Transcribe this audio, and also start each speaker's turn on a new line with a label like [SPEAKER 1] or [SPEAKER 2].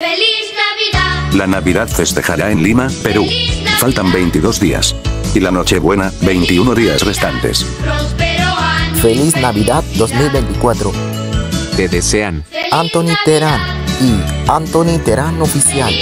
[SPEAKER 1] ¡Feliz Navidad!
[SPEAKER 2] La Navidad festejará en Lima, Perú. Faltan 22 días. Y la Nochebuena, 21 días restantes.
[SPEAKER 3] Feliz Navidad 2024.
[SPEAKER 4] Te desean
[SPEAKER 3] Anthony Terán y Anthony Terán Oficial.